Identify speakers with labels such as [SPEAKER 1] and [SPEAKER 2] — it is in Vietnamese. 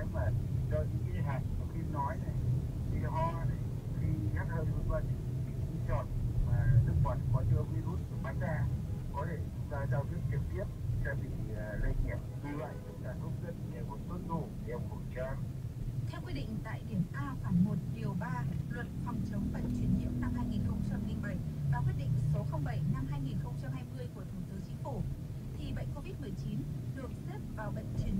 [SPEAKER 1] cái mà cho những cái hạt mà khi nói này khi ho này khi hắt hơi vân vân thì khi chọn mà nước bọt có chứa virus bắn ra có thể chúng ta giao tiếp trực tiếp sẽ bị uh, lây nhiễm. Vì vậy chúng ta hướng dẫn để một tuân thủ đeo khẩu trang.
[SPEAKER 2] Theo quy định tại điểm A khoản 1 điều 3 Luật phòng chống bệnh truyền nhiễm năm 2007 và quyết định số 07 năm 2020 của Thủ tướng Chính phủ thì bệnh COVID-19 được xếp vào bệnh truyền